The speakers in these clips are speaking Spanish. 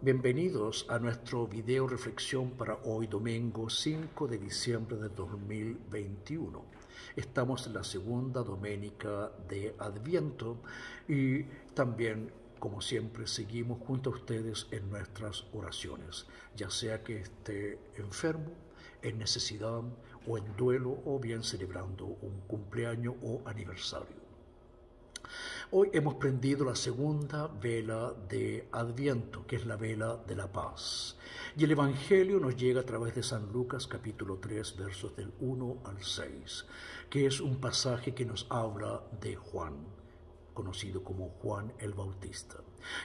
Bienvenidos a nuestro video reflexión para hoy domingo 5 de diciembre de 2021. Estamos en la segunda doménica de Adviento y también, como siempre, seguimos junto a ustedes en nuestras oraciones, ya sea que esté enfermo, en necesidad o en duelo o bien celebrando un cumpleaños o aniversario. Hoy hemos prendido la segunda vela de Adviento, que es la vela de la paz. Y el Evangelio nos llega a través de San Lucas capítulo 3 versos del 1 al 6, que es un pasaje que nos habla de Juan, conocido como Juan el Bautista.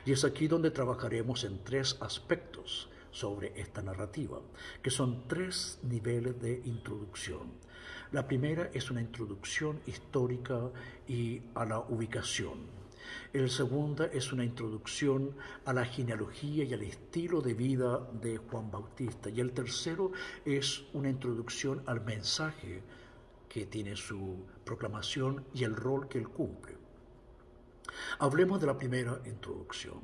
Y es aquí donde trabajaremos en tres aspectos sobre esta narrativa, que son tres niveles de introducción. La primera es una introducción histórica y a la ubicación. El segundo es una introducción a la genealogía y al estilo de vida de Juan Bautista. Y el tercero es una introducción al mensaje que tiene su proclamación y el rol que él cumple. Hablemos de la primera introducción.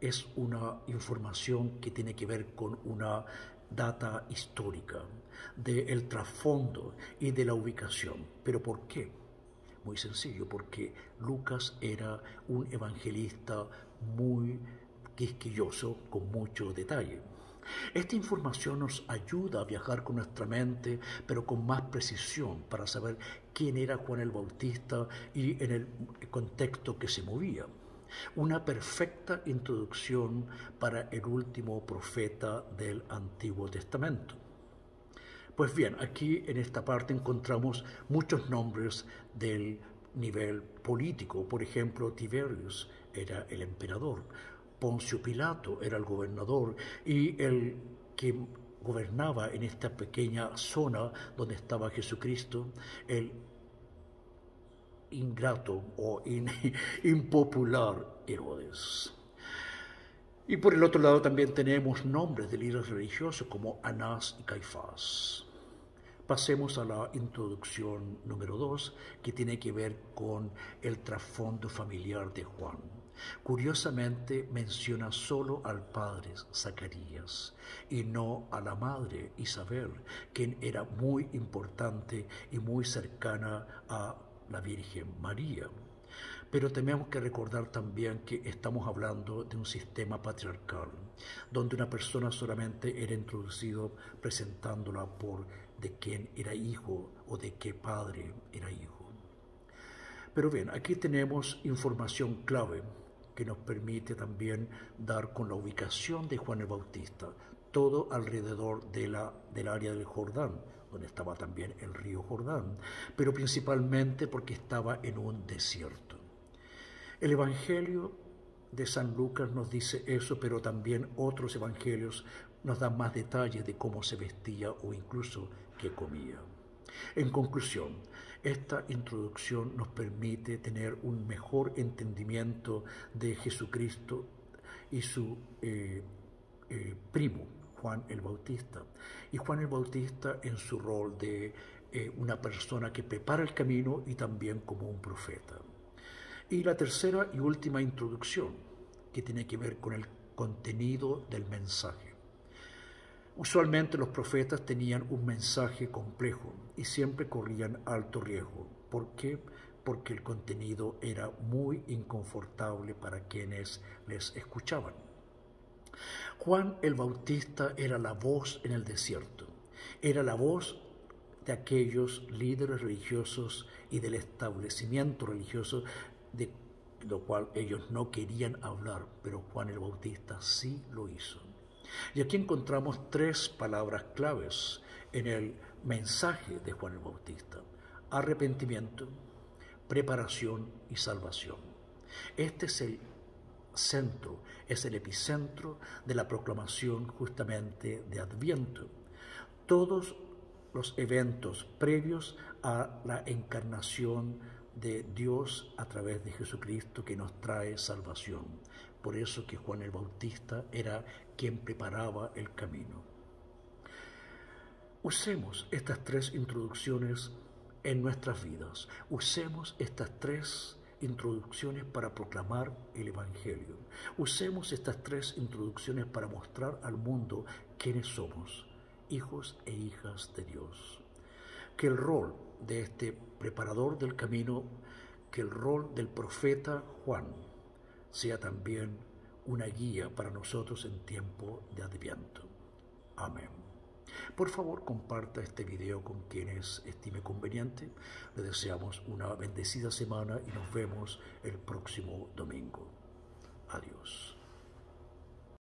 Es una información que tiene que ver con una data histórica, del trasfondo y de la ubicación. ¿Pero por qué? Muy sencillo, porque Lucas era un evangelista muy quisquilloso, con mucho detalle. Esta información nos ayuda a viajar con nuestra mente, pero con más precisión, para saber quién era Juan el Bautista y en el contexto que se movía una perfecta introducción para el último profeta del Antiguo Testamento. Pues bien, aquí en esta parte encontramos muchos nombres del nivel político. Por ejemplo, Tiberius era el emperador, Poncio Pilato era el gobernador y el que gobernaba en esta pequeña zona donde estaba Jesucristo, el ingrato o impopular Herodes. Y por el otro lado también tenemos nombres de líderes religiosos como Anás y Caifás. Pasemos a la introducción número dos, que tiene que ver con el trasfondo familiar de Juan. Curiosamente menciona solo al padre Zacarías y no a la madre Isabel, quien era muy importante y muy cercana a la Virgen María. Pero tenemos que recordar también que estamos hablando de un sistema patriarcal, donde una persona solamente era introducido presentándola por de quién era hijo o de qué padre era hijo. Pero bien, aquí tenemos información clave que nos permite también dar con la ubicación de Juan el Bautista, todo alrededor de la, del área del Jordán, donde estaba también el río Jordán, pero principalmente porque estaba en un desierto. El Evangelio de San Lucas nos dice eso, pero también otros evangelios nos dan más detalles de cómo se vestía o incluso qué comía. En conclusión, esta introducción nos permite tener un mejor entendimiento de Jesucristo y su eh, eh, primo, Juan el Bautista. Y Juan el Bautista en su rol de eh, una persona que prepara el camino y también como un profeta. Y la tercera y última introducción, que tiene que ver con el contenido del mensaje. Usualmente los profetas tenían un mensaje complejo y siempre corrían alto riesgo. ¿Por qué? Porque el contenido era muy inconfortable para quienes les escuchaban. Juan el Bautista era la voz en el desierto, era la voz de aquellos líderes religiosos y del establecimiento religioso de lo cual ellos no querían hablar, pero Juan el Bautista sí lo hizo. Y aquí encontramos tres palabras claves en el mensaje de Juan el Bautista. Arrepentimiento, preparación y salvación. Este es el centro, es el epicentro de la proclamación justamente de Adviento. Todos los eventos previos a la encarnación de Dios a través de Jesucristo que nos trae salvación. Por eso que Juan el Bautista era quien preparaba el camino. Usemos estas tres introducciones en nuestras vidas. Usemos estas tres introducciones para proclamar el Evangelio. Usemos estas tres introducciones para mostrar al mundo quiénes somos, hijos e hijas de Dios. Que el rol de este preparador del camino, que el rol del profeta Juan sea también una guía para nosotros en tiempo de adviento. Amén. Por favor, comparta este video con quienes estime conveniente. Le deseamos una bendecida semana y nos vemos el próximo domingo. Adiós.